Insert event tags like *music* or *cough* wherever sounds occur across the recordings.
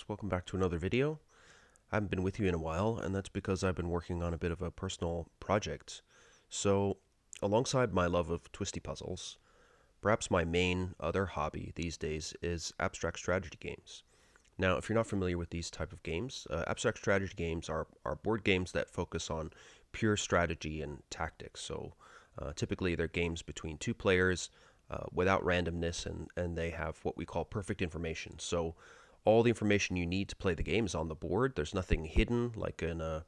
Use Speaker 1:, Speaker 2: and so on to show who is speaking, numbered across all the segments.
Speaker 1: folks. Welcome back to another video. I haven't been with you in a while, and that's because I've been working on a bit of a personal project. So, alongside my love of twisty puzzles, perhaps my main other hobby these days is abstract strategy games. Now, if you're not familiar with these type of games, uh, abstract strategy games are, are board games that focus on pure strategy and tactics. So, uh, typically, they're games between two players uh, without randomness, and, and they have what we call perfect information. So, all the information you need to play the game is on the board. There's nothing hidden like in a,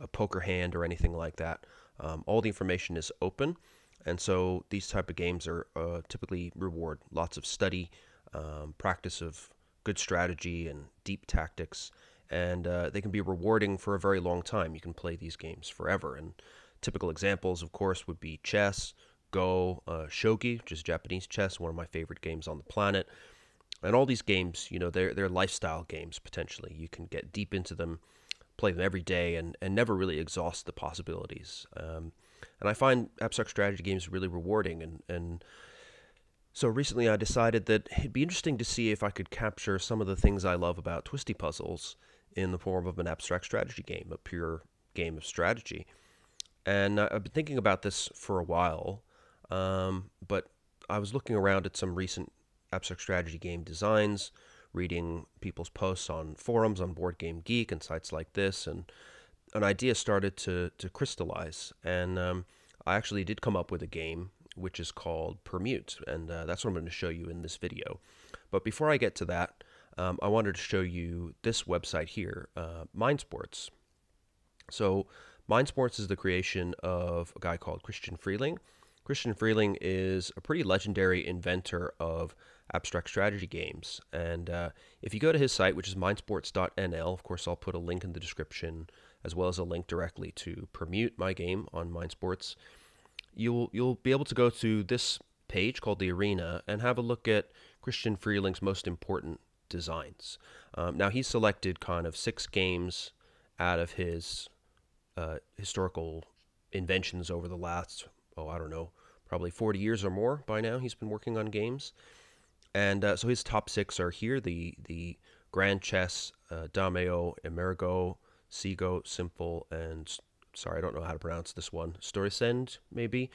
Speaker 1: a poker hand or anything like that. Um, all the information is open, and so these type of games are uh, typically reward lots of study, um, practice of good strategy and deep tactics, and uh, they can be rewarding for a very long time. You can play these games forever, and typical examples, of course, would be chess, Go, uh, Shogi, which is Japanese chess, one of my favorite games on the planet and all these games, you know, they're they're lifestyle games potentially. You can get deep into them, play them every day, and and never really exhaust the possibilities. Um, and I find abstract strategy games really rewarding. And and so recently, I decided that it'd be interesting to see if I could capture some of the things I love about twisty puzzles in the form of an abstract strategy game, a pure game of strategy. And I've been thinking about this for a while, um, but I was looking around at some recent abstract strategy game designs, reading people's posts on forums on Board Game Geek and sites like this, and an idea started to to crystallize. And um, I actually did come up with a game which is called Permute, and uh, that's what I'm going to show you in this video. But before I get to that, um, I wanted to show you this website here, uh, MindSports. So, MindSports is the creation of a guy called Christian Freeling. Christian Freeling is a pretty legendary inventor of abstract strategy games. And uh, if you go to his site, which is mindsports.nl, of course, I'll put a link in the description as well as a link directly to Permute, my game on Mindsports. You'll you'll be able to go to this page called the Arena and have a look at Christian Freeling's most important designs. Um, now he selected kind of six games out of his uh, historical inventions over the last oh I don't know probably 40 years or more by now. He's been working on games. And uh, so his top six are here: the the Grand Chess, uh, Dameo, Emergo, Sygo, Symple, and sorry, I don't know how to pronounce this one. Storisend, maybe.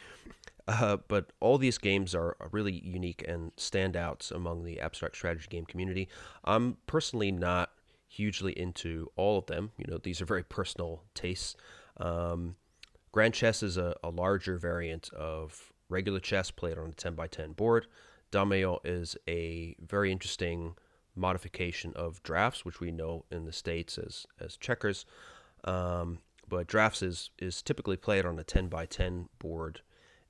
Speaker 1: Uh, but all these games are really unique and standouts among the abstract strategy game community. I'm personally not hugely into all of them. You know, these are very personal tastes. Um, Grand Chess is a, a larger variant of regular chess played on a 10 by 10 board. Dameo is a very interesting modification of drafts, which we know in the states as as checkers. Um, but drafts is is typically played on a 10 by 10 board,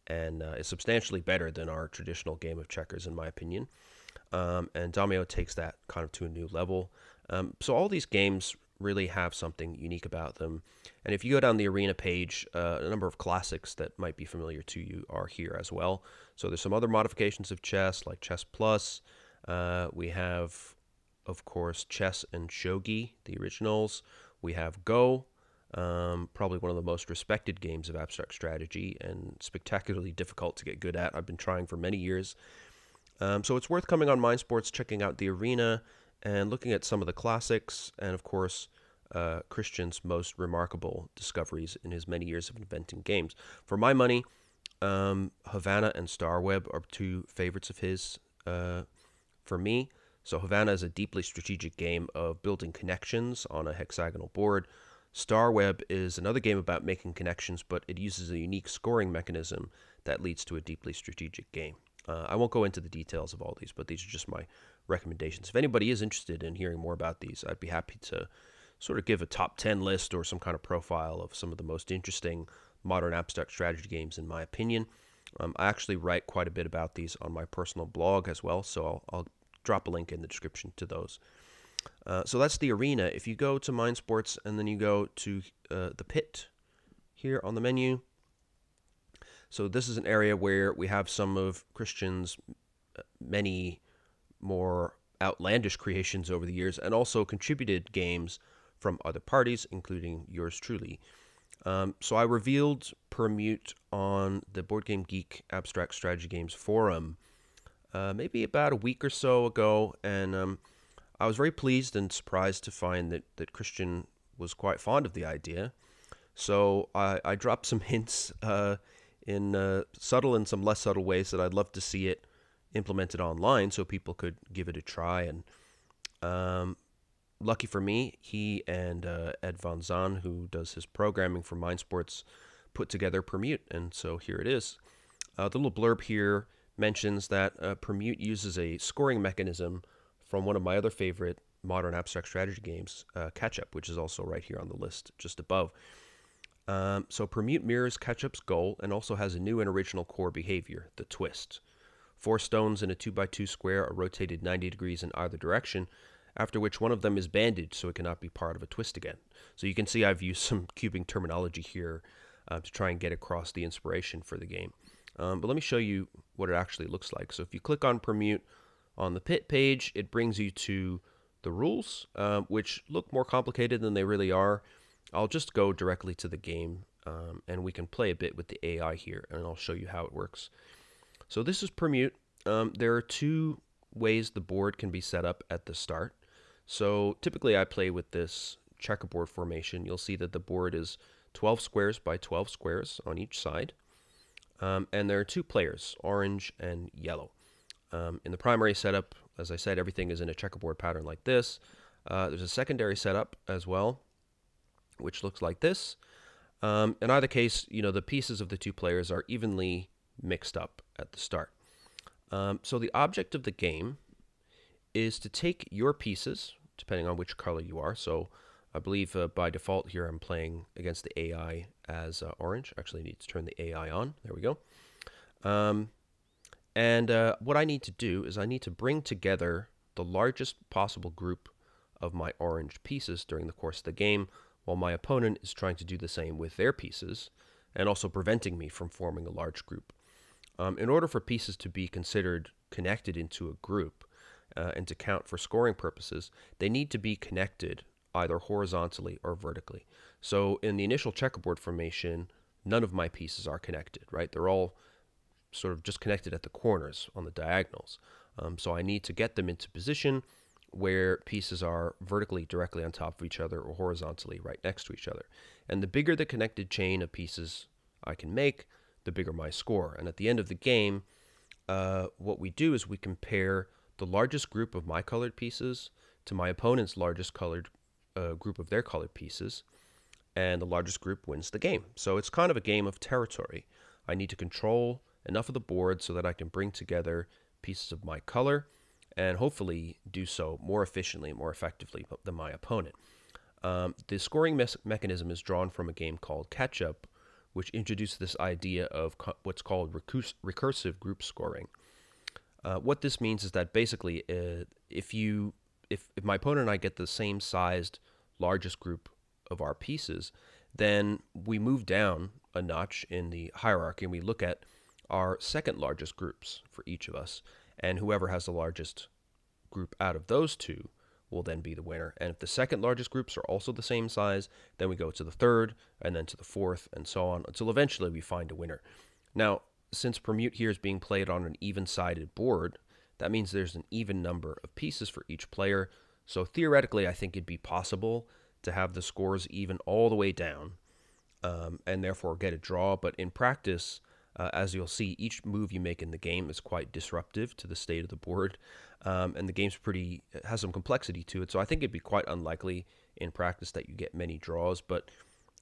Speaker 1: and uh, is substantially better than our traditional game of checkers, in my opinion. Um, and Dameo takes that kind of to a new level. Um, so all these games really have something unique about them. And if you go down the arena page, uh, a number of classics that might be familiar to you are here as well. So there's some other modifications of chess like Chess Plus. Uh, we have, of course, Chess and Shogi, the originals. We have Go, um, probably one of the most respected games of abstract strategy and spectacularly difficult to get good at. I've been trying for many years. Um, so it's worth coming on MindSports, checking out the arena, and looking at some of the classics, and of course, uh, Christian's most remarkable discoveries in his many years of inventing games. For my money, um, Havannah and Starweb are two favorites of his uh, for me. So Havannah is a deeply strategic game of building connections on a hexagonal board. Starweb is another game about making connections, but it uses a unique scoring mechanism that leads to a deeply strategic game. Uh, I won't go into the details of all these, but these are just my recommendations. If anybody is interested in hearing more about these, I'd be happy to sort of give a top 10 list or some kind of profile of some of the most interesting modern abstract strategy games, in my opinion. Um, I actually write quite a bit about these on my personal blog as well, so I'll, I'll drop a link in the description to those. Uh, so that's the arena. If you go to MindSports and then you go to uh, the pit here on the menu, so this is an area where we have some of Christian's uh, many more outlandish creations over the years and also contributed games from other parties, including yours truly. Um, so I revealed Permute on the Board Game Geek Abstract Strategy Games forum uh, maybe about a week or so ago, and um, I was very pleased and surprised to find that, that Christian was quite fond of the idea. So I, I dropped some *laughs* hints uh, in uh, subtle and some less subtle ways that I'd love to see it implemented online so people could give it a try. And um, lucky for me, he and uh, Ed van Zon, who does his programming for MindSports, put together Permute. And so here it is. Uh, the little blurb here mentions that uh, Permute uses a scoring mechanism from one of my other favorite modern abstract strategy games, uh, Catchup, which is also right here on the list just above. Um, so Permute mirrors Catchup's goal and also has a new and original core behavior, the twist. Four stones in a 2x2 square are rotated 90 degrees in either direction, after which one of them is banded so it cannot be part of a twist again. So you can see I've used *laughs* some cubing terminology here uh, to try and get across the inspiration for the game. Um, but let me show you what it actually looks like. So if you click on Permute on the pit page, it brings you to the rules, uh, which look more complicated than they really are. I'll just go directly to the game um, and we can play a bit with the AI here and I'll show you how it works. So this is Permute. Um, there are two ways the board can be set up at the start. So typically I play with this checkerboard formation. You'll see that the board is 12 squares by 12 squares on each side. Um, and there are two players, orange and yellow. Um, in the primary setup, as I said, everything is in a checkerboard pattern like this. Uh, there's a secondary setup as well, which looks like this. Um, in either case, you know, the pieces of the two players are evenly mixed up at the start. Um, so the object of the game is to take your pieces, depending on which color you are. So I believe uh, by default here I'm playing against the AI as uh, orange. Actually, I need to turn the AI on. There we go. Um, and uh, what I need to do is I need to bring together the largest possible group of my orange pieces during the course of the game, while my opponent is trying to do the same with their pieces, and also preventing me from forming a large group. Um, in order for pieces to be considered connected into a group uh, and to count for scoring purposes, they need to be connected either horizontally or vertically. So in the initial checkerboard formation, none of my pieces are connected, right? They're all sort of just connected at the corners on the diagonals. Um, so I need to get them into position where pieces are vertically directly on top of each other or horizontally right next to each other. And the bigger the connected chain of pieces I can make, the bigger my score. And at the end of the game, uh, what we do is we compare the largest group of my colored pieces to my opponent's largest colored uh, group of their colored pieces, and the largest group wins the game. So it's kind of a game of territory. I need to control enough of the board so that I can bring together pieces of my color and hopefully do so more efficiently and more effectively than my opponent. Um, the scoring me mechanism is drawn from a game called Catchup, which introduced this idea of what's called recurs recursive group scoring. Uh, what this means is that basically, uh, if you if, if my opponent and I get the same sized largest group of our pieces, then we move down a notch in the hierarchy and we look at our second largest groups for each of us, and whoever has the largest group out of those two will then be the winner. And if the second largest groups are also the same size, then we go to the third, and then to the fourth, and so on, until eventually we find a winner. Now, since Permute here is being played on an even sided board, that means there's an even number of pieces for each player. So theoretically, I think it'd be possible to have the scores even all the way down um, and therefore get a draw. But in practice, uh, as you'll see, each move you make in the game is quite disruptive to the state of the board, um, and the game's pretty has some complexity to it. So I think it'd be quite unlikely in practice that you get many draws. But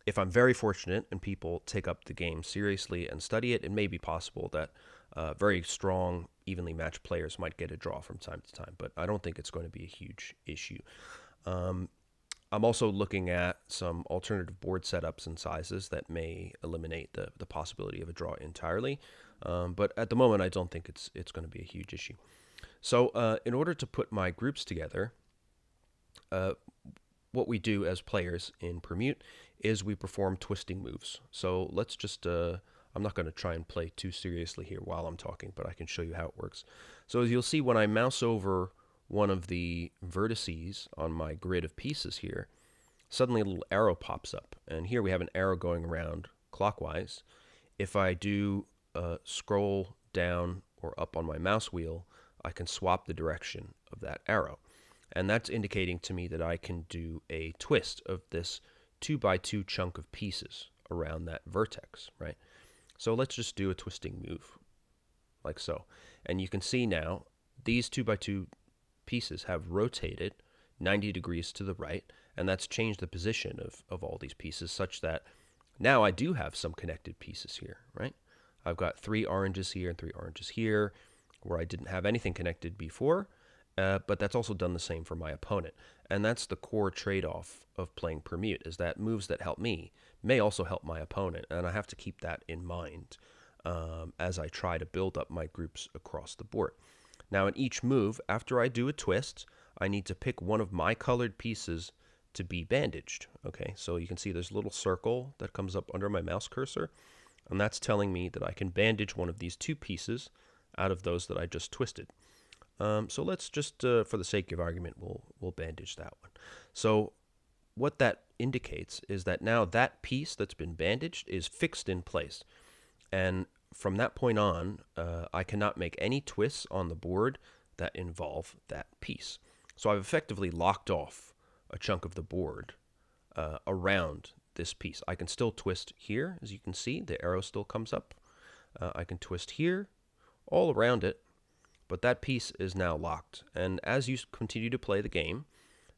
Speaker 1: if I'm very fortunate and people take up the game seriously and study it, it may be possible that uh, very strong, evenly matched players might get a draw from time to time. But I don't think it's going to be a huge issue. Um, I'm also looking at some alternative board setups and sizes that may eliminate the, the possibility of a draw entirely. Um, but at the moment, I don't think it's it's going to be a huge issue. So uh, in order to put my groups together, uh, what we do as players in Permute is we perform twisting moves. So let's just, uh, I'm not going to try and play too seriously here while I'm talking, but I can show you how it works. So as you'll see, when I mouse over one of the vertices on my grid of pieces here, suddenly a little arrow pops up. And here we have an arrow going around clockwise. If I do uh, scroll down or up on my mouse wheel, I can swap the direction of that arrow. And that's indicating to me that I can do a twist of this two by two chunk of pieces around that vertex, right? So let's just do a twisting move like so. And you can see now these two by two pieces have rotated 90 degrees to the right, and that's changed the position of, of all these pieces such that now I do have some connected pieces here, right? I've got three oranges here and three oranges here where I didn't have anything connected before, uh, but that's also done the same for my opponent. And that's the core trade-off of playing Permute, is that moves that help me may also help my opponent, and I have to keep that in mind um, as I try to build up my groups across the board. Now in each move, after I do a twist, I need to pick one of my colored pieces to be bandaged. Okay, so you can see there's a little circle that comes up under my mouse cursor, and that's telling me that I can bandage one of these two pieces out of those that I just twisted. Um, so let's just, uh, for the sake of argument, we'll, we'll bandage that one. So what that indicates is that now that piece that's been bandaged is fixed in place. And from that point on, uh, I cannot make any twists on the board that involve that piece. So I've effectively locked off a chunk of the board uh, around this piece. I can still twist here, as you can see, the arrow still comes up. Uh, I can twist here, all around it, but that piece is now locked. And as you continue to play the game,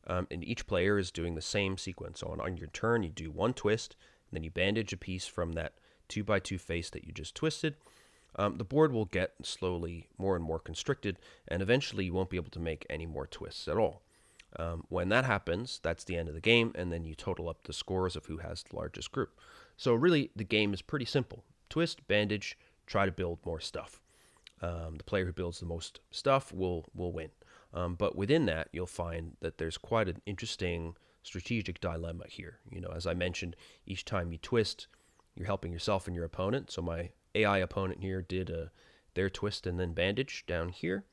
Speaker 1: um, and each player is doing the same sequence. So on, on your turn, you do one twist, and then you bandage a piece from that 2 by 2 face that you just twisted. Um, the board will get slowly more and more constricted, and eventually you won't be able to make any more twists at all. Um, when that happens, that's the end of the game, and then you total up the scores of who has the largest group. So really, the game is pretty simple. Twist, bandage, try to build more stuff. Um, the player who builds the most stuff will will win. Um, but within that, you'll find that there's quite an interesting strategic dilemma here. You know, as I mentioned, each time you twist, you're helping yourself and your opponent. So my AI opponent here did a, their twist and then bandage down here,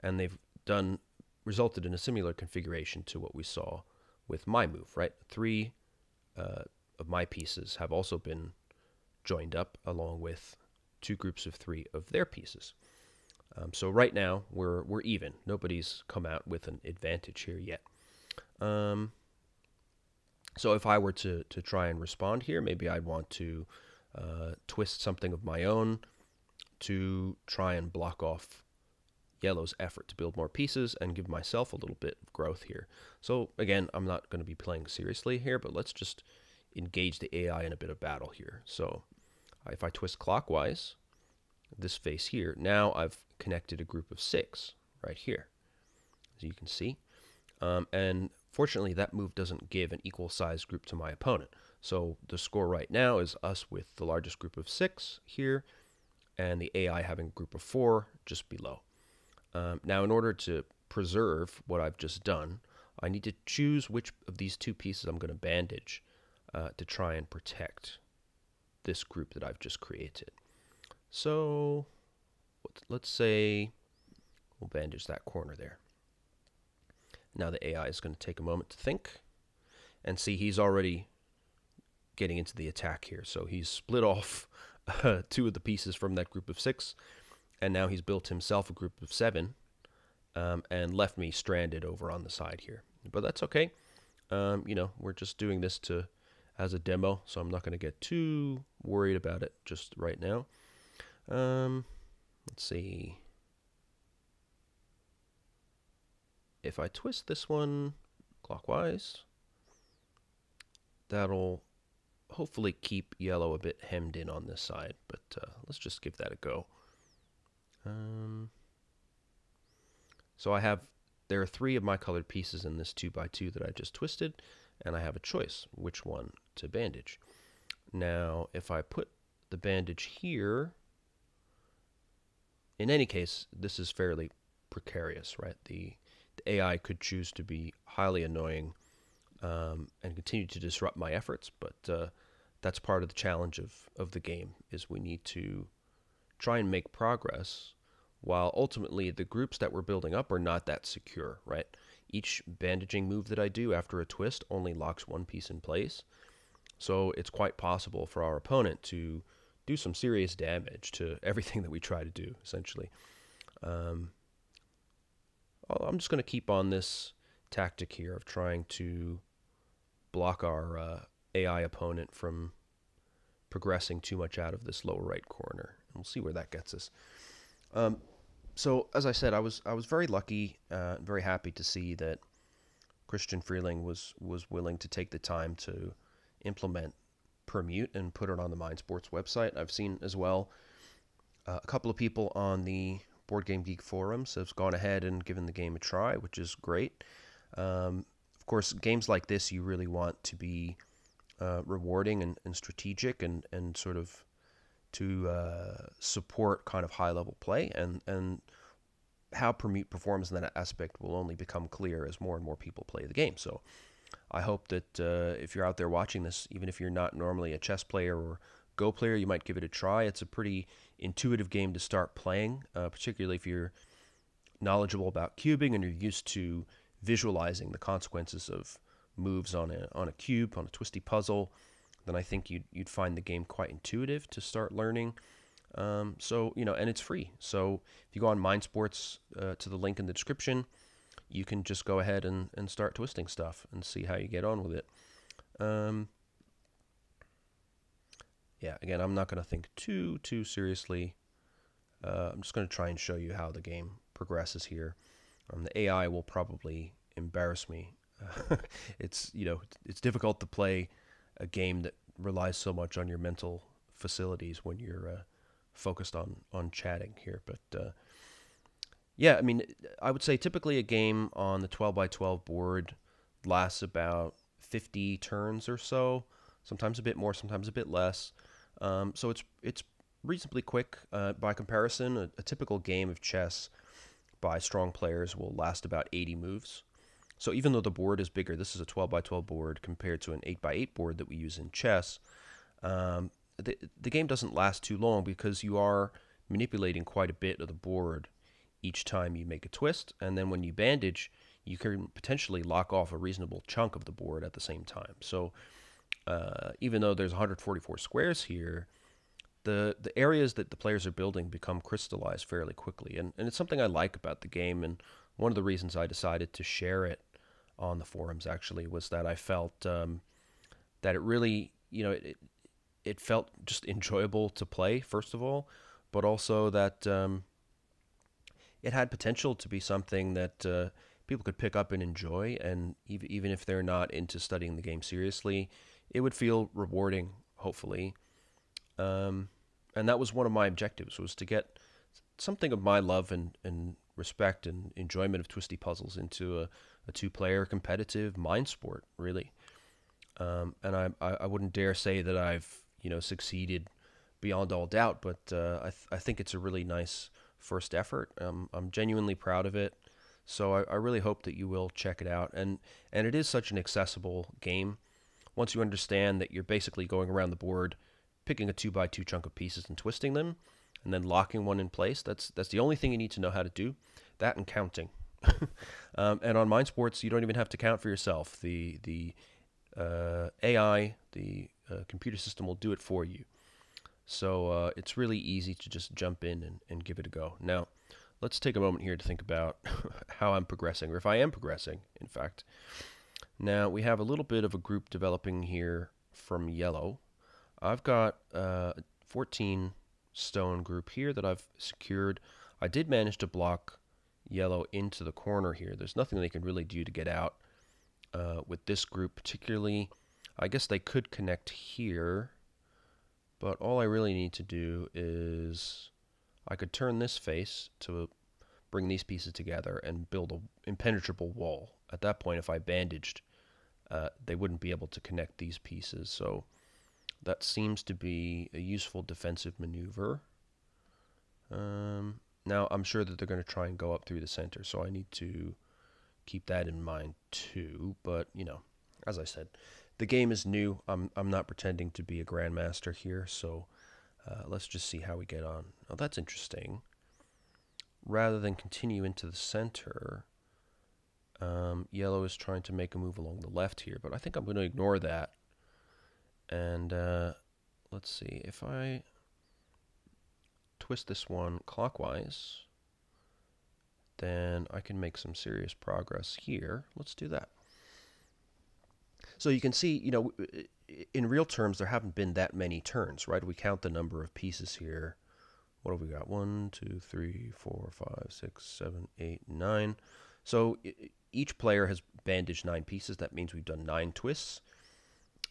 Speaker 1: and they've done resulted in a similar configuration to what we saw with my move, right? Three uh, of my pieces have also been joined up along with two groups of three of their pieces. Um, so right now we're we're even. Nobody's come out with an advantage here yet. Um, so if I were to to try and respond here, maybe I'd want to uh, twist something of my own to try and block off yellow's effort to build more pieces and give myself a little bit of growth here. So again, I'm not going to be playing seriously here, but let's just engage the AI in a bit of battle here. So if I twist clockwise, this face here, now I've connected a group of six right here, as you can see. Um, and fortunately, that move doesn't give an equal sized group to my opponent. So the score right now is us with the largest group of six here, and the AI having a group of four just below. Um, now, in order to preserve what I've just done, I need to choose which of these two pieces I'm going to bandage uh, to try and protect this group that I've just created. So let's say we'll bandage that corner there. Now the AI is going to take a moment to think and see he's already getting into the attack here. So he's split off uh, two of the pieces from that group of six, and now he's built himself a group of seven um, and left me stranded over on the side here. But that's okay. Um, you know, we're just doing this to as a demo, so I'm not going to get too worried about it just right now. Um, let's see. If I twist this one clockwise, that'll hopefully keep yellow a bit hemmed in on this side, but uh, let's just give that a go. Um, so I have, there are three of my colored pieces in this 2x2 that I just twisted, and I have a choice which one to bandage. Now, if I put the bandage here, in any case, this is fairly precarious, right? The AI could choose to be highly annoying um, and continue to disrupt my efforts, but uh, that's part of the challenge of, of the game is we need to try and make progress while ultimately the groups that we're building up are not that secure, right? Each bandaging move that I do after a twist only locks one piece in place. So it's quite possible for our opponent to do some serious damage to everything that we try to do, essentially. Um, I'm just going to keep on this tactic here of trying to block our uh, AI opponent from progressing too much out of this lower right corner. And we'll see where that gets us. Um, so as I said, I was I was very lucky, uh, very happy to see that Christian Freeling was was willing to take the time to implement Permute and put it on the MindSports website. I've seen as well uh, a couple of people on the Board Game Geek forums have gone ahead and given the game a try, which is great. Um, of course, games like this you really want to be uh, rewarding and, and, strategic and, and sort of to uh, support kind of high level play and and how Permute performs in that aspect will only become clear as more and more people play the game. So I hope that uh, if you're out there watching this, even if you're not normally a chess player or Go player, you might give it a try. It's a pretty intuitive game to start playing, uh, particularly if you're knowledgeable about cubing and you're used to visualizing the consequences of moves on a on a cube on a twisty puzzle. Then I think you'd you'd find the game quite intuitive to start learning. Um, so you know, and it's free. So if you go on MindSports uh, to the link in the description, you can just go ahead and, and start twisting stuff and see how you get on with it. Um, yeah, again, I'm not going to think too too seriously. Uh, I'm just going to try and show you how the game progresses here. Um, the AI will probably embarrass me. *laughs* it's you know it's difficult to play a game that relies so much on your mental facilities when you're uh, focused on on chatting here. But uh, yeah, I mean, I would say typically a game on the 12 by 12 board lasts about 50 turns or so. Sometimes a bit more, sometimes a bit less. Um, so it's it's reasonably quick uh, by comparison. A, a, typical game of chess by strong players will last about 80 moves. So even though the board is bigger, this is a 12 by 12 board compared to an 8 by 8 board that we use in chess. Um, the the game doesn't last too long because you are manipulating quite a bit of the board each time you make a twist, and then when you bandage, you can potentially lock off a reasonable chunk of the board at the same time. So uh, even though there's 144 squares here, the the areas that the players are building become crystallized fairly quickly, and and it's something I like about the game. And one of the reasons I decided to share it on the forums actually was that I felt um, that it really, you know, it it felt just enjoyable to play first of all, but also that um, it had potential to be something that uh, people could pick up and enjoy, and even even if they're not into studying the game seriously it would feel rewarding, hopefully. Um, and that was one of my objectives was to get something of my love and, and respect and enjoyment of twisty puzzles into a, a two-player competitive mind sport, really. Um, and I, I wouldn't dare say that I've you know succeeded beyond all doubt, but uh, I, th- I think it's a really nice first effort. Um, I'm genuinely proud of it. So I, I really hope that you will check it out. And and it is such an accessible game once you understand that you're basically going around the board, picking a two by two chunk of pieces and twisting them, and then locking one in place. That's that's the only thing you need to know how to do. That and counting. *laughs* um, and on MindSports, you don't even have to count for yourself. The the uh, AI, the uh, computer system will do it for you. So uh, it's really easy to just jump in and, and give it a go. Now, let's take a moment here to think about *laughs* how I'm progressing, or if I am progressing, in fact. Now we have a little bit of a group developing here from yellow. I've got a 14 stone group here that I've secured. I did manage to block yellow into the corner here. There's nothing they can really do to get out uh, with this group particularly. I guess they could connect here, but all I really need to do is I could turn this face to bring these pieces together and build an impenetrable wall. At that point, if I bandaged, uh, they wouldn't be able to connect these pieces. So that seems to be a useful defensive maneuver. Um, now, I'm sure that they're going to try and go up through the center, so I need to keep that in mind too. But, you know, as I said, the game is new. I'm, I'm not pretending to be a grandmaster here, so uh, let's just see how we get on. Oh, that's interesting. Rather than continue into the center, um, yellow is trying to make a move along the left here, but I think I'm going to ignore that. And uh, let's see, if I twist this one clockwise, then I can make some serious progress here. Let's do that. So you can see, you know, in real terms, there haven't been that many turns, right? We count the number of pieces here. What have we got? One, two, three, four, five, six, seven, eight, nine. So each player has bandaged nine pieces. That means we've done nine twists.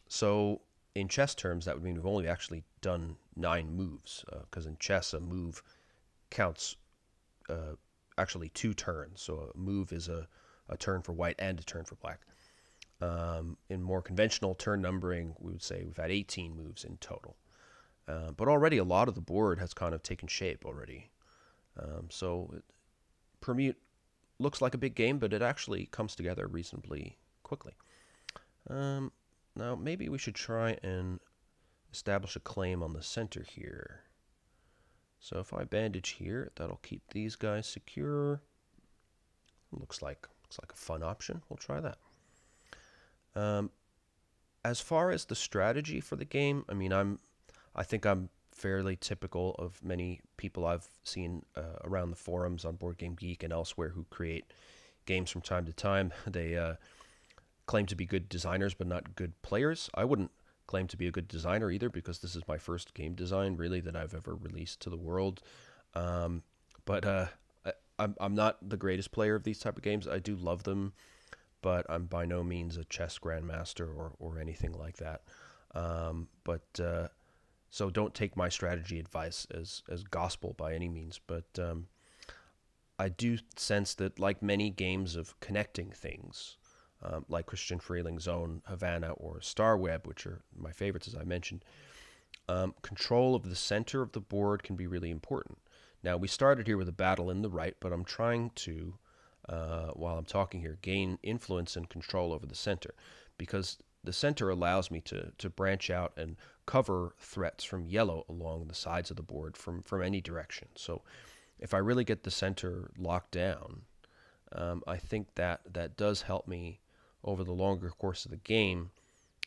Speaker 1: So in chess terms, that would mean we've only actually done nine moves, because uh, in chess, a move counts uh, actually two turns. So a move is a, a turn for white and a turn for black. Um, in more conventional turn numbering, we would say we've had 18 moves in total. Uh, but already a lot of the board has kind of taken shape already. Um, so Permute looks like a big game, but it actually comes together reasonably quickly. Um, now, maybe we should try and establish a claim on the center here. So if I bandage here, that'll keep these guys secure. Looks like looks like a fun option. We'll try that. Um, as far as the strategy for the game, I mean, I'm, I think I'm fairly typical of many people I've seen uh, around the forums on Board Game Geek and elsewhere who create games from time to time. *laughs* They uh, claim to be good designers, but not good players. I wouldn't claim to be a good designer either because this is my first game design really that I've ever released to the world. Um, but uh, I, I'm I'm not the greatest player of these type of games. I do love them but I'm by no means a chess grandmaster or, or anything like that. Um, but uh, so don't take my strategy advice as, as gospel by any means. But um, I do sense that, like many games of connecting things, um, like Christian Freeling's own Havannah or Starweb, which are my favorites, as I mentioned, um, control of the center of the board can be really important. Now, we started here with a battle in the right, but I'm trying to uh, while I'm talking here, gain influence and control over the center because the center allows me to, to branch out and cover threats from yellow along the sides of the board from, from any direction. So if I really get the center locked down, um, I think that that does help me over the longer course of the game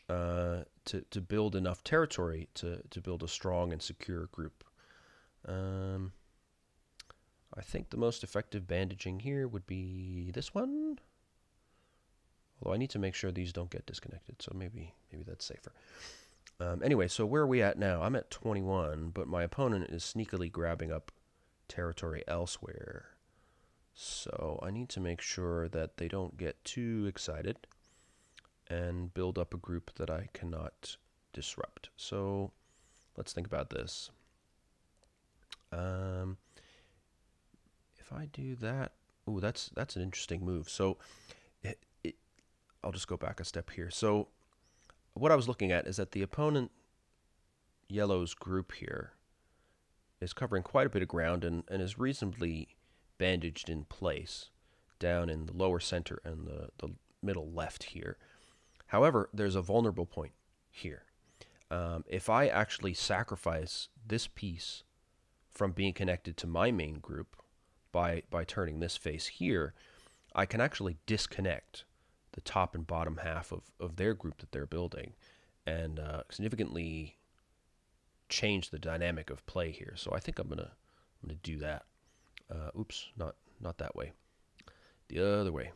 Speaker 1: uh, to, to build enough territory to, to build a strong and secure group. Um, I think the most effective bandaging here would be this one. Although I need to make sure these don't get disconnected, so maybe maybe that's safer. Um, anyway, so where are we at now? I'm at 21, but my opponent is sneakily grabbing up territory elsewhere. So I need to make sure that they don't get too excited and build up a group that I cannot disrupt. So let's think about this. Um, if I do that, oh, that's that's an interesting move. So, it, it, I'll just go back a step here. So, what I was looking at is that the opponent yellow's group here is covering quite a bit of ground and, and is reasonably bandaged in place down in the lower center and the, the middle left here. However, there's a vulnerable point here. Um, if I actually sacrifice this piece from being connected to my main group, by, by turning this face here, I can actually disconnect the top and bottom half of, of their group that they're building and uh, significantly change the dynamic of play here. So I think I'm gonna I'm gonna do that. Uh, oops, not not that way. The other way.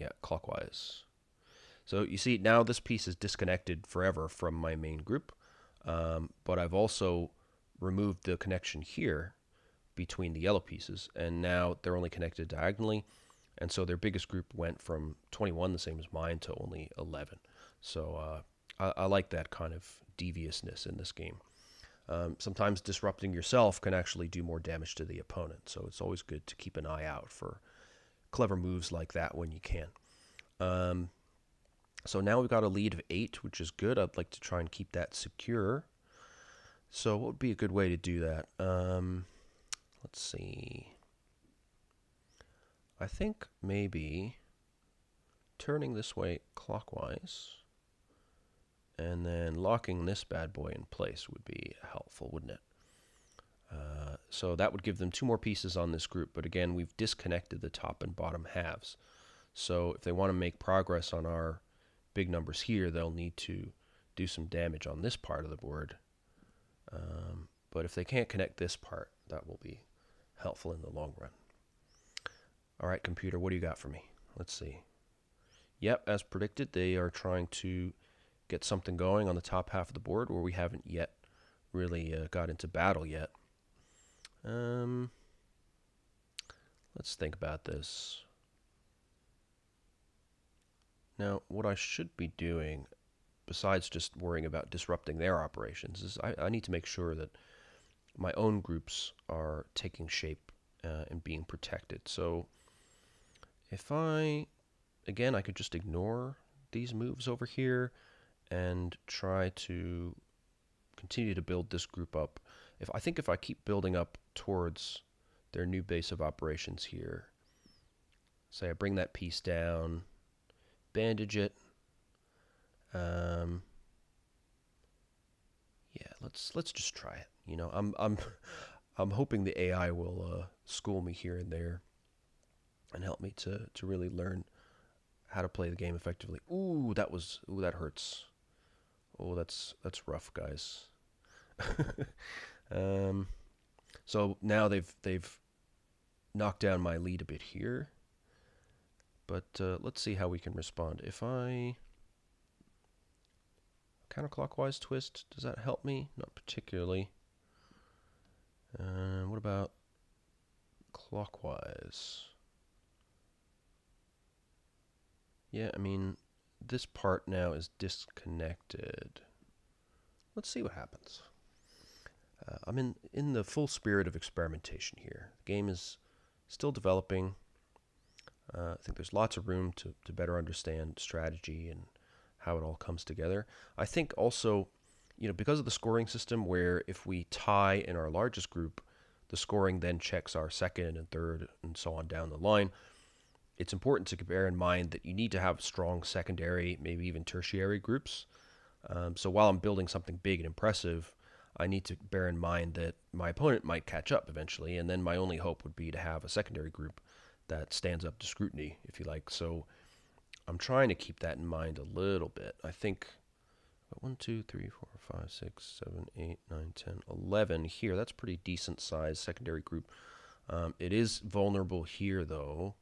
Speaker 1: Yeah, clockwise. So you see now this piece is disconnected forever from my main group, um, but I've also removed the connection here between the yellow pieces, and now they're only connected diagonally, and so their biggest group went from 21, the same as mine, to only 11. So uh, I, I, like that kind of deviousness in this game. Um, sometimes disrupting yourself can actually do more damage to the opponent, so it's always good to keep an eye out for clever moves like that when you can. Um, so now we've got a lead of 8, which is good. I'd like to try and keep that secure. So what would be a good way to do that? Um, Let's see. I think maybe turning this way clockwise and then locking this bad boy in place would be helpful, wouldn't it? Uh, so that would give them two more pieces on this group, but again, we've disconnected the top and bottom halves. So if they want to make progress on our big numbers here, they'll need to do some damage on this part of the board. Um, but if they can't connect this part, that will be helpful in the long run. All right, computer, what do you got for me? Let's see. Yep, as predicted, they are trying to get something going on the top half of the board where we haven't yet really uh, got into battle yet. Um, let's think about this. Now, what I should be doing, besides just worrying about disrupting their operations, is I, I need to make sure that my own groups are taking shape uh, and being protected. So if I, again, I could just ignore these moves over here and try to continue to build this group up. If I think if I keep building up towards their new base of operations here, say I bring that piece down, bandage it. Um, yeah, let's let's just try it. You know, I'm I'm *laughs* I'm hoping the AI will uh, school me here and there and help me to to really learn how to play the game effectively. Ooh, that was ooh that hurts. Oh, that's that's rough, guys. *laughs* um, so now they've they've knocked down my lead a bit here. But uh, let's see how we can respond. If I counterclockwise twist, does that help me? Not particularly. Uh, what about clockwise? Yeah, I mean, this part now is disconnected. Let's see what happens. Uh, I'm in, in the full spirit of experimentation here. The game is still developing. Uh, I think there's lots of room to, to better understand strategy and how it all comes together. I think also, you know, because of the scoring system, where if we tie in our largest group, the scoring then checks our second and third and so on down the line. It's important to bear in mind that you need to have strong secondary, maybe even tertiary groups. Um, so while I'm building something big and impressive, I need to bear in mind that my opponent might catch up eventually, and then my only hope would be to have a secondary group that stands up to scrutiny, if you like. So I'm trying to keep that in mind a little bit. I think 1, 2, 3, 4, 5, 6, 7, 8, 9, 10, 11 here. That's pretty decent size secondary group. Um, it is vulnerable here, though,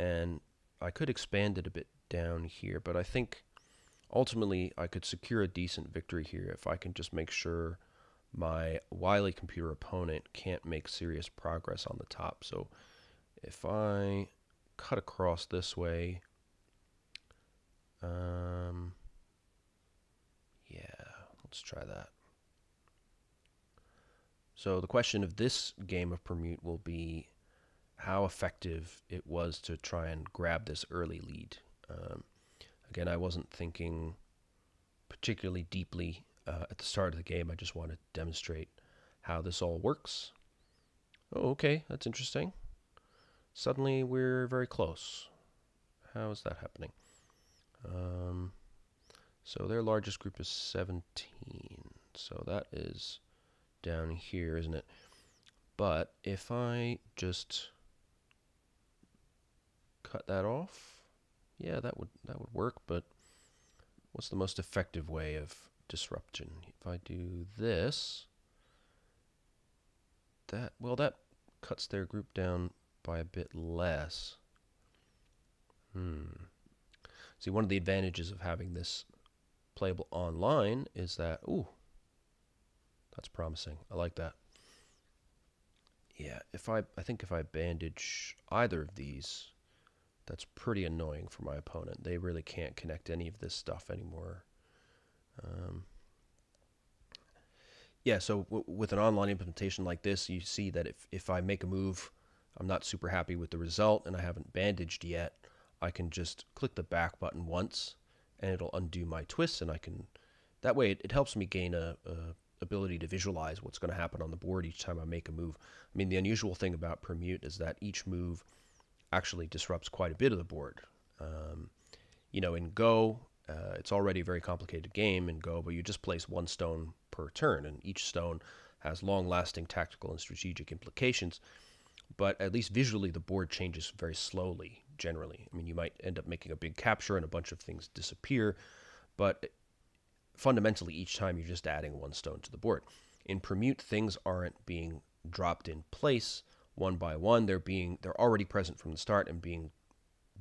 Speaker 1: and I could expand it a bit down here, but I think ultimately I could secure a decent victory here if I can just make sure my wily computer opponent can't make serious progress on the top. So if I cut across this way, um, yeah, let's try that. So the question of this game of Permute will be how effective it was to try and grab this early lead. Um, again, I wasn't thinking particularly deeply uh, at the start of the game. I just want to demonstrate how this all works. Oh, okay, that's interesting. Suddenly we're very close. How is that happening? Um, so their largest group is 17. So that is down here, isn't it? But if I just cut that off, yeah, that would that would work. But what's the most effective way of disruption? If I do this, that well, that cuts their group down by a bit less. Hmm. See, one of the advantages of having this playable online is that, ooh, that's promising. I like that. Yeah, if I, I think if I bandage either of these, that's pretty annoying for my opponent. They really can't connect any of this stuff anymore. Um, yeah, so with an online implementation like this, you see that if, if I make a move, I'm not super happy with the result and I haven't bandaged yet, I can just click the back button once and it'll undo my twists and I can that way it, it helps me gain a, a ability to visualize what's going to happen on the board each time I make a move. I mean the unusual thing about permute is that each move actually disrupts quite a bit of the board. Um, you know in Go uh, it's already a very complicated game in Go, but you just place one stone per turn, and each stone has long lasting tactical and strategic implications. But at least visually, the board changes very slowly generally. I mean, you might end up making a big capture and a bunch of things disappear, but fundamentally, each time you're just adding one stone to the board. In Permute, things aren't being dropped in place one by one. They're being they're already present from the start and being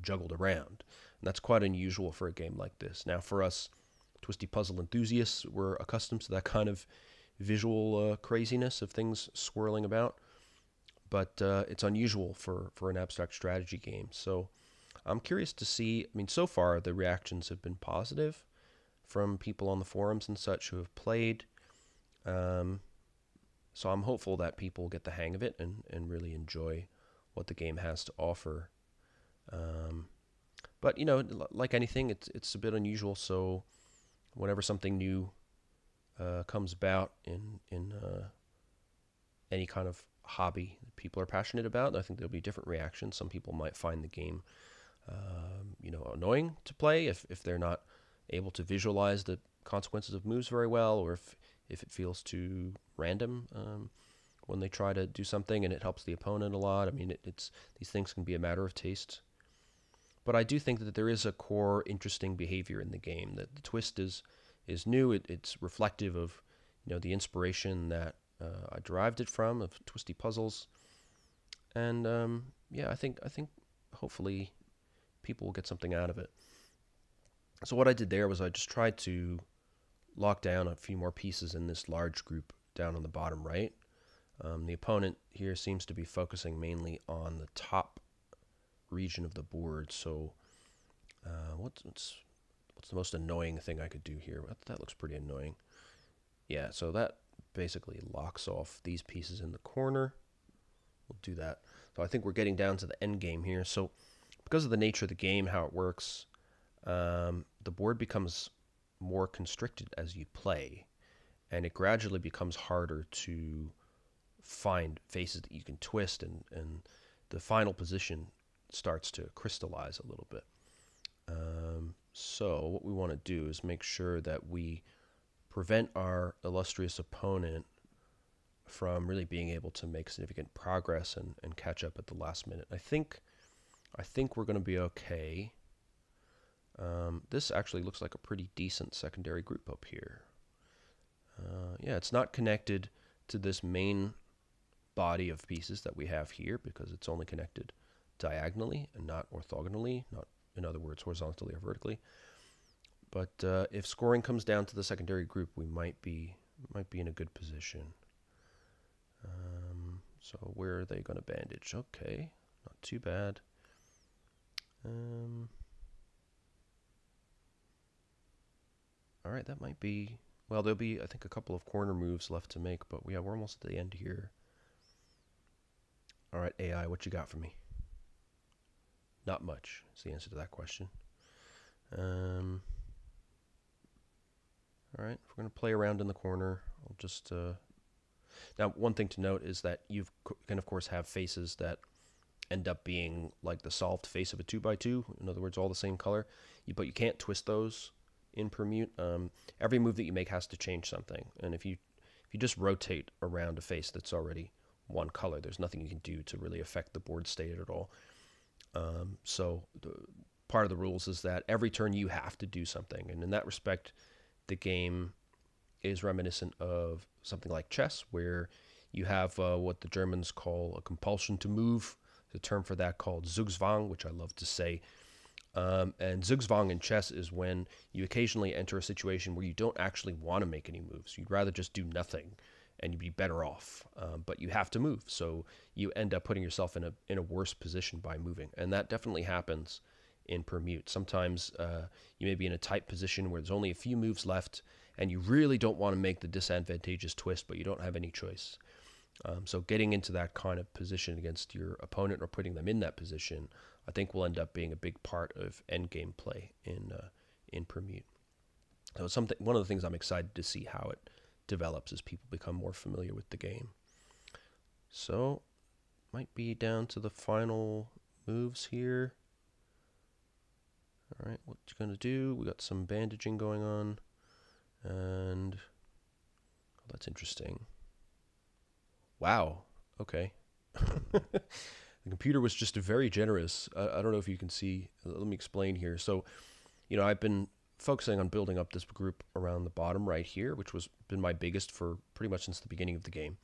Speaker 1: juggled around. And that's quite unusual for a game like this. Now, for us twisty puzzle enthusiasts, we're accustomed to that *laughs* kind of visual uh, craziness of things swirling about. But uh, it's unusual for, for an abstract strategy game. So I'm curious to see. I mean, so far the reactions have been positive from people on the forums and such who have played. Um, so I'm hopeful that people get the hang of it and, and really enjoy what the game has to offer. Um, but you know, like anything, it's it's a bit unusual. So whenever something new uh, comes about in in uh, any kind of hobby that people are passionate about, I think there'll be different reactions. Some people might find the game, um, you know, annoying to play if if they're not able to visualize the consequences of moves very well, or if if it feels too random um, when they try to do something and it helps the opponent a lot. I mean, it, it's these things can be a matter of taste. But I do think that there is a core interesting behavior in the game. That the twist is is new. It, it's reflective of you know the inspiration that uh, I derived it from of twisty puzzles, and um, yeah, I think I think hopefully people will get something out of it. So what I did there was I just tried to lock down a few more pieces in this large group down on the bottom right. Um, the opponent here seems to be focusing mainly on the top region of the board. So uh, what's, what's what's the most annoying thing I could do here? That, that looks pretty annoying. Yeah, so that basically locks off these pieces in the corner. We'll do that. So I think we're getting down to the end game here. So because of the nature of the game, how it works, um, the board becomes more constricted as you play, and it gradually becomes harder to find faces that you can twist, and, and the final position starts to crystallize a little bit. Um, so what we want to do is make sure that we prevent our illustrious opponent from really being able to make significant progress and, and catch up at the last minute. I think I think we're going to be okay. Um, this actually looks like a pretty decent secondary group up here. Uh, yeah, it's not connected to this main body of pieces that we have here because it's only connected diagonally and not orthogonally, not in other words horizontally or vertically. But uh, if scoring comes down to the secondary group, we might be might be in a good position. Um, so where are they going to bandage? Okay, not too bad. Um, all right, that might be. Well, there'll be, I think, a couple of corner moves left to make, but yeah, we're almost at the end here. All right, AI, what you got for me? Not much is the answer to that question. Um, all right, we're going to play around in the corner, I'll just... Uh, now, one thing to note is that you can, of course, have faces that end up being like the solved face of a 2x2. In other words, all the same color. You, but you can't twist those in permute. Um, every move that you make has to change something. And if you if you just rotate around a face that's already one color, there's nothing you can do to really affect the board state at all. Um, so the, part of the rules is that every turn you have to do something, and in that respect, the game is reminiscent of something like chess, where you have uh, what the Germans call a compulsion to move. A term for that called Zugzwang, which I love to say, um, and Zugzwang in chess is when you occasionally enter a situation where you don't actually want to make any moves. You'd rather just do nothing and you'd be better off. Um, but you have to move. So you end up putting yourself in a, in a worse position by moving. And that definitely happens in permute. Sometimes uh, you may be in a tight position where there's only a few moves left and you really don't want to make the disadvantageous twist, but you don't have any choice. Um, so getting into that kind of position against your opponent or putting them in that position I think will end up being a big part of end game play in uh, in Permute. So something one of the things I'm excited to see how it develops as people become more familiar with the game. So might be down to the final moves here. All right, what you gonna do? We got some bandaging going on, and oh, that's interesting. Wow. Okay. *laughs* The computer was just very generous. I, I don't know if you can see. Let me explain here. So, you know, I've been focusing on building up this group around the bottom right here, which was been my biggest for pretty much since the beginning of the game.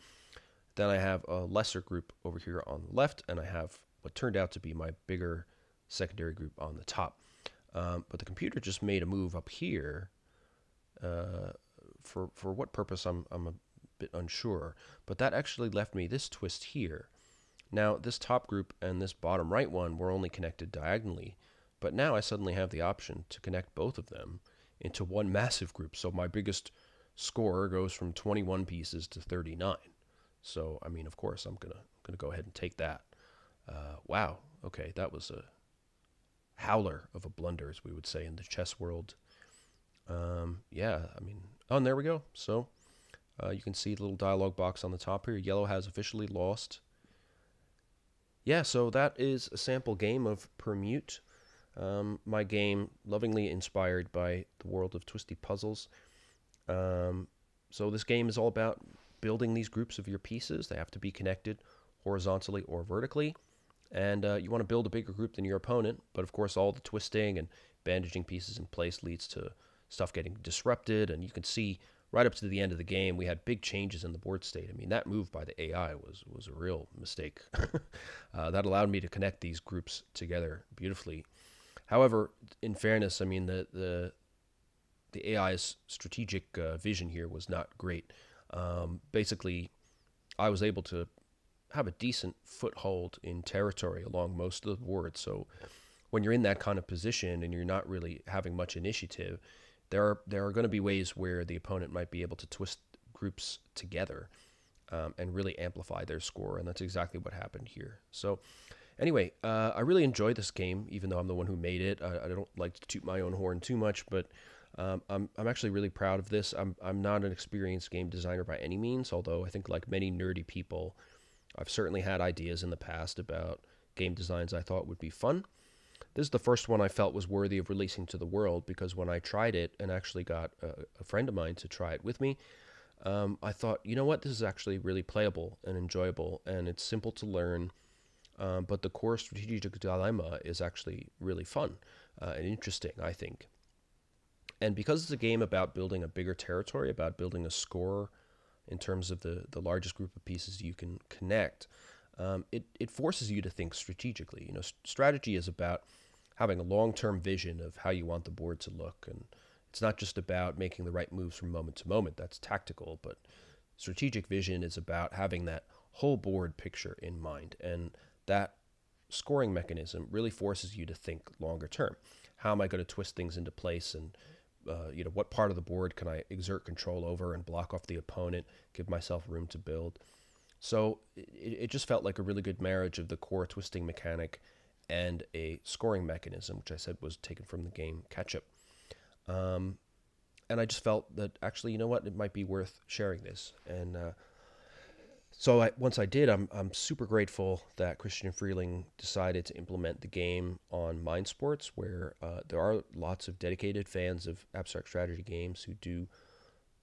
Speaker 1: Then I have a lesser group over here on the left, and I have what turned out to be my bigger secondary group on the top. Um, but the computer just made a move up here. Uh, for for what purpose? I'm I'm a bit unsure. But that actually left me this twist here. Now this top group and this bottom right one were only connected diagonally, but now I suddenly have the option to connect both of them into one massive group. So my biggest score goes from 21 pieces to 39. So I mean, of course, I'm gonna gonna go ahead and take that. Uh, wow. Okay, that was a howler of a blunder, as we would say in the chess world. Um, yeah, I mean, oh, and there we go. So uh, you can see the little dialog box on the top here. Yellow has officially lost. Yeah, so that is a sample game of Permute. Um, my game, lovingly inspired by the world of twisty puzzles. Um, so this game is all about building these groups of your pieces. They have to be connected horizontally or vertically. And uh, you want to build a bigger group than your opponent, but of course all the twisting and bandaging pieces in place leads to stuff getting disrupted. And you can see right up to the end of the game, we had big changes in the board state. I mean, that move by the AI was was a real mistake. *laughs* uh, that allowed me to connect these groups together beautifully. However, in fairness, I mean the the the AI's strategic uh, vision here was not great. Um, basically, I was able to have a decent foothold in territory along most of the board. So when you're in that kind of position and you're not really having much initiative, there are there are going to be ways where the opponent might be able to twist groups together um, and really amplify their score, and that's exactly what happened here. So. Anyway, uh, I really enjoyed this game, even though I'm the one who made it. I, I don't like to toot my own horn too much, but um, I'm, I'm actually really proud of this. I'm, I'm not an experienced game designer by any means, although I think, like many nerdy people, I've certainly had ideas in the past about game designs I thought would be fun. This is the first one I felt was worthy of releasing to the world because when I tried it and actually got a, a friend of mine to try it with me, um, I thought, you know what, this is actually really playable and enjoyable, and it's simple to learn. Um, but the core strategic dilemma is actually really fun uh, and interesting, I think. And because it's a game about building a bigger territory, about building a score in terms of the, the largest group of pieces you can connect, um, it, it forces you to think strategically. You know, strategy is about having a long term vision of how you want the board to look. And it's not just about making the right moves from moment to moment, that's tactical, but strategic vision is about having that whole board picture in mind. And that scoring mechanism really forces you to think longer term. How am I going to twist things into place and uh, you know, what part of the board can I exert control over and block off the opponent, give myself room to build. So it, it just felt like a really good marriage of the core twisting mechanic and a scoring mechanism, which I said was taken from the game Catchup. Um, and I just felt that actually, you know what, it might be worth sharing this. And uh, so I, once I did, I'm, I'm super grateful that Christian Freeling decided to implement the game on MindSports, where uh, there are lots of dedicated fans of abstract strategy games who do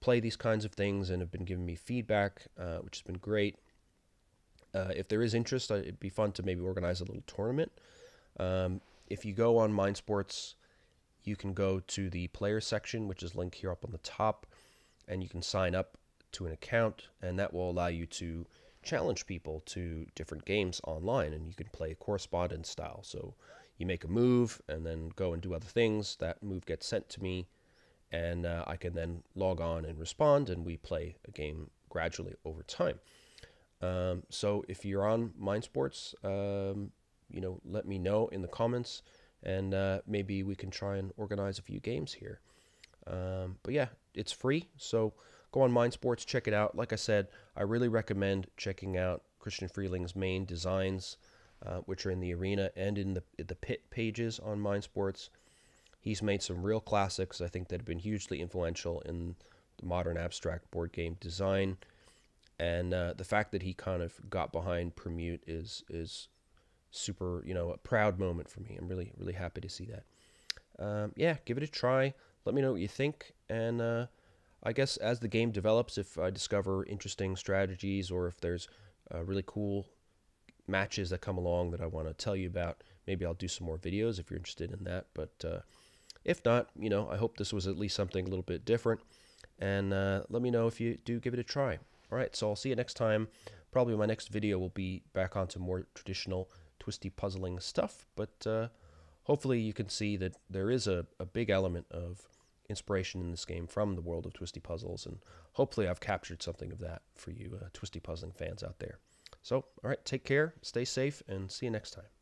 Speaker 1: play these kinds of things and have been giving me feedback, uh, which has been great. Uh, if there is interest, uh, it'd be fun to maybe organize a little tournament. Um, if you go on MindSports, you can go to the player section, which is linked here up on the top, and you can sign up to an account, and that will allow you to challenge people to different games online, and you can play a correspondence style. So you make a move and then go and do other things. That move gets sent to me, and uh, I can then log on and respond, and we play a game gradually over time. Um, so if you're on MindSports, um, you know, let me know in the comments, and uh, maybe we can try and organize a few games here. Um, but yeah, it's free, so go on MindSports, check it out. Like I said, I really recommend checking out Christian Freeling's main designs, uh, which are in the arena and in the the pit pages on MindSports. He's made some real classics, I think, that have been hugely influential in the modern abstract board game design. And uh, the fact that he kind of got behind Permute is is super, you know, a proud moment for me. I'm really really happy to see that. Um, yeah, give it a try. Let me know what you think, and uh, I guess as the game develops, if I discover interesting strategies or if there's uh, really cool matches that come along that I want to tell you about, maybe I'll do some more videos if you're interested in that. But uh, if not, you know, I hope this was at least something a little bit different. And uh, let me know if you do give it a try. All right, so I'll see you next time. Probably my next video will be back onto more traditional twisty puzzling stuff, but uh, hopefully you can see that there is a, a big element of inspiration in this game from the world of twisty puzzles, and hopefully I've captured something of that for you uh, twisty puzzling fans out there. So, all right, take care, stay safe, and see you next time.